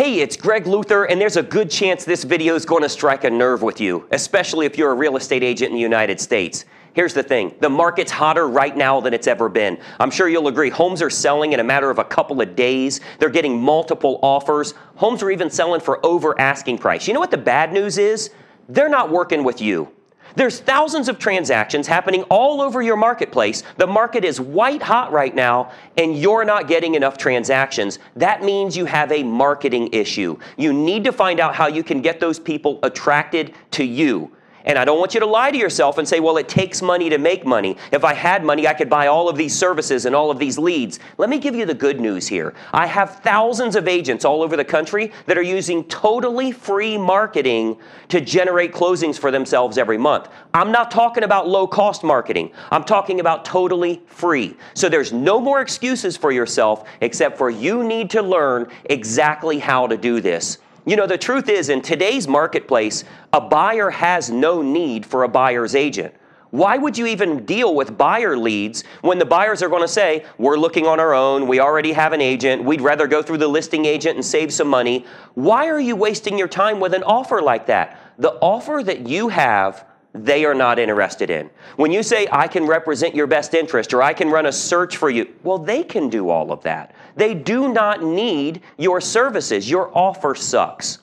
Hey, it's Greg Luther, and there's a good chance this video is going to strike a nerve with you, especially if you're a real estate agent in the United States. Here's the thing the market's hotter right now than it's ever been. I'm sure you'll agree. Homes are selling in a matter of a couple of days. They're getting multiple offers. Homes are even selling for over asking price. You know what the bad news is? They're not working with you. There's thousands of transactions happening all over your marketplace. The market is white hot right now, and you're not getting enough transactions. That means you have a marketing issue. You need to find out how you can get those people attracted to you. And I don't want you to lie to yourself and say, well, it takes money to make money. If I had money, I could buy all of these services and all of these leads. Let me give you the good news here. I have thousands of agents all over the country that are using totally free marketing to generate closings for themselves every month. I'm not talking about low cost marketing. I'm talking about totally free. So there's no more excuses for yourself except for you need to learn exactly how to do this. You know, the truth is, in today's marketplace, a buyer has no need for a buyer's agent. Why would you even deal with buyer leads when the buyers are going to say, We're looking on our own, we already have an agent, we'd rather go through the listing agent and save some money? Why are you wasting your time with an offer like that? The offer that you have they are not interested in. When you say, I can represent your best interest or I can run a search for you, well, they can do all of that. They do not need your services. Your offer sucks.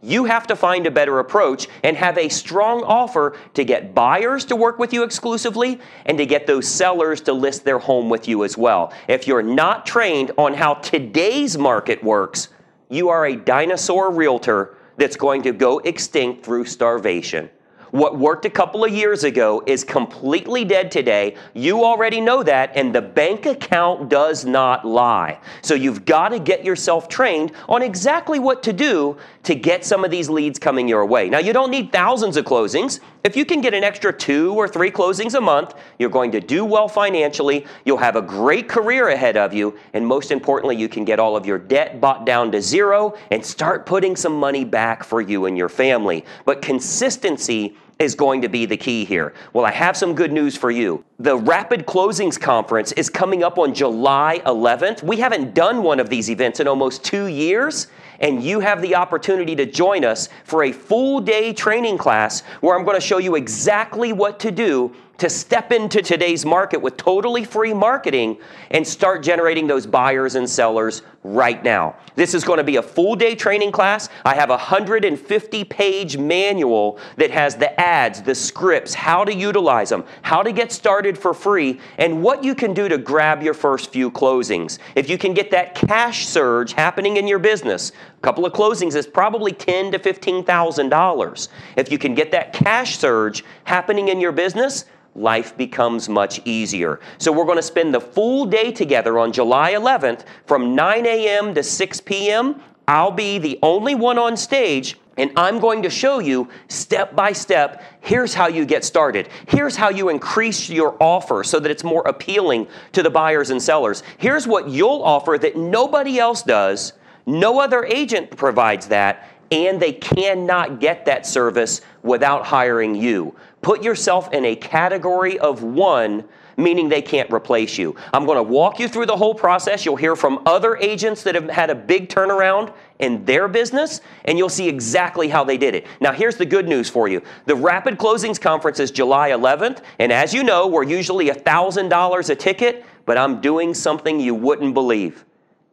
You have to find a better approach and have a strong offer to get buyers to work with you exclusively and to get those sellers to list their home with you as well. If you're not trained on how today's market works, you are a dinosaur realtor that's going to go extinct through starvation. What worked a couple of years ago is completely dead today. You already know that, and the bank account does not lie. So you've got to get yourself trained on exactly what to do to get some of these leads coming your way. Now, you don't need thousands of closings. If you can get an extra two or three closings a month, you're going to do well financially. You'll have a great career ahead of you. And most importantly, you can get all of your debt bought down to zero and start putting some money back for you and your family. But consistency is going to be the key here. Well, I have some good news for you. The Rapid Closings Conference is coming up on July 11th. We haven't done one of these events in almost two years and you have the opportunity to join us for a full day training class where I'm going to show you exactly what to do to step into today's market with totally free marketing and start generating those buyers and sellers right now. This is going to be a full day training class. I have a 150 page manual that has the ads, the scripts, how to utilize them, how to get started for free, and what you can do to grab your first few closings. If you can get that cash surge happening in your business, a couple of closings is probably ten to fifteen thousand dollars. If you can get that cash surge happening in your business, life becomes much easier. So we're going to spend the full day together on July 11th from 9 a.m. to 6 p.m. I'll be the only one on stage and I'm going to show you step by step here's how you get started. Here's how you increase your offer so that it's more appealing to the buyers and sellers. Here's what you'll offer that nobody else does. No other agent provides that, and they cannot get that service without hiring you. Put yourself in a category of one, meaning they can't replace you. I'm going to walk you through the whole process. You'll hear from other agents that have had a big turnaround in their business, and you'll see exactly how they did it. Now, here's the good news for you the Rapid Closings Conference is July 11th, and as you know, we're usually $1,000 a ticket, but I'm doing something you wouldn't believe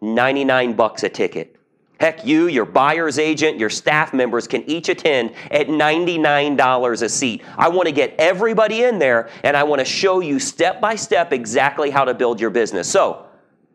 99 bucks a ticket. Heck, you, your buyer's agent, your staff members can each attend at $99 a seat. I want to get everybody in there and I want to show you step by step exactly how to build your business. So,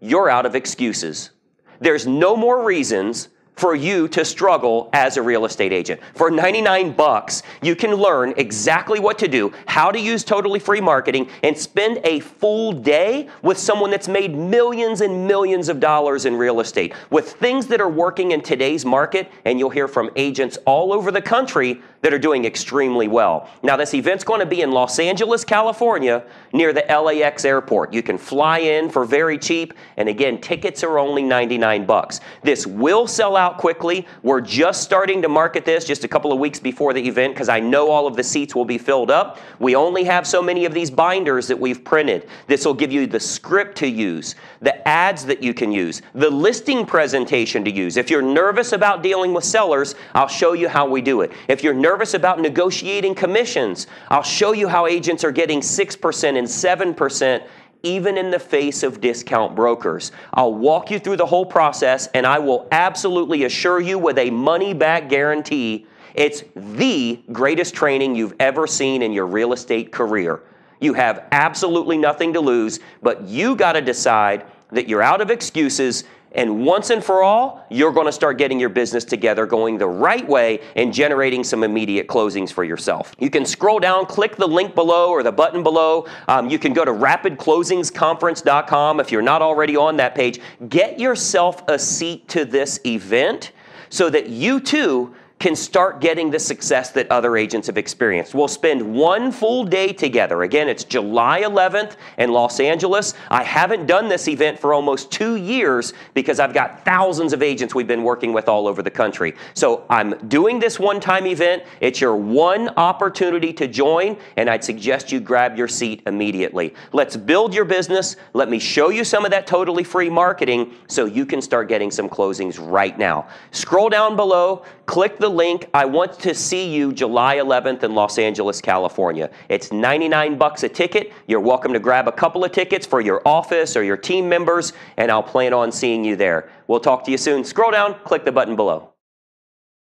you're out of excuses. There's no more reasons for you to struggle as a real estate agent. For 99 bucks, you can learn exactly what to do, how to use totally free marketing, and spend a full day with someone that's made millions and millions of dollars in real estate with things that are working in today's market. And you'll hear from agents all over the country that are doing extremely well. Now, this event's going to be in Los Angeles, California, near the LAX airport. You can fly in for very cheap, and again, tickets are only 99 bucks. This will sell out quickly. We're just starting to market this just a couple of weeks before the event because I know all of the seats will be filled up. We only have so many of these binders that we've printed. This will give you the script to use, the ads that you can use, the listing presentation to use. If you're nervous about dealing with sellers, I'll show you how we do it. If you're nervous about negotiating commissions, I'll show you how agents are getting 6% and 7% even in the face of discount brokers. I'll walk you through the whole process and I will absolutely assure you with a money back guarantee it's the greatest training you've ever seen in your real estate career. You have absolutely nothing to lose, but you got to decide that you're out of excuses and once and for all, you're going to start getting your business together, going the right way, and generating some immediate closings for yourself. You can scroll down, click the link below or the button below. Um, you can go to rapidclosingsconference.com if you're not already on that page. Get yourself a seat to this event so that you too can start getting the success that other agents have experienced. We'll spend one full day together. Again, it's July 11th in Los Angeles. I haven't done this event for almost two years because I've got thousands of agents we've been working with all over the country. So I'm doing this one time event. It's your one opportunity to join, and I'd suggest you grab your seat immediately. Let's build your business. Let me show you some of that totally free marketing so you can start getting some closings right now. Scroll down below, click the link. I want to see you July 11th in Los Angeles, California. It's 99 bucks a ticket. You're welcome to grab a couple of tickets for your office or your team members, and I'll plan on seeing you there. We'll talk to you soon. Scroll down, click the button below.